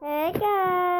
Hey guys.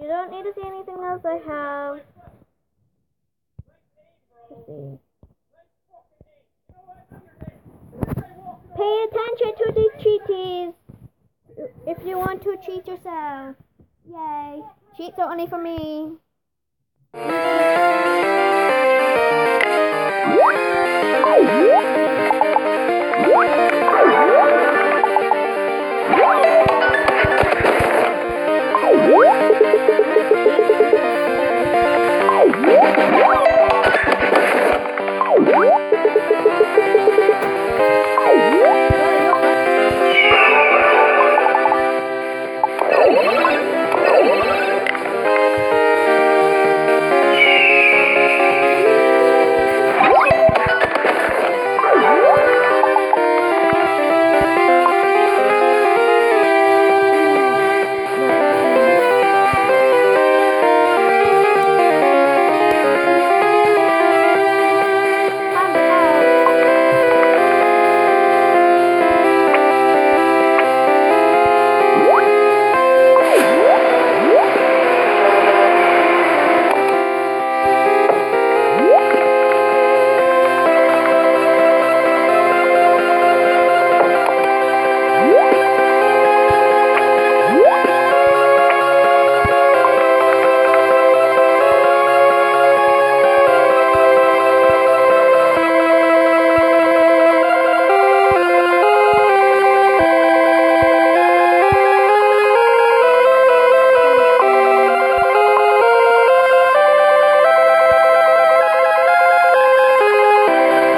You don't need to see anything else I have. Pay attention to these cheaties if you want to cheat yourself. Yay. Cheats are only for me.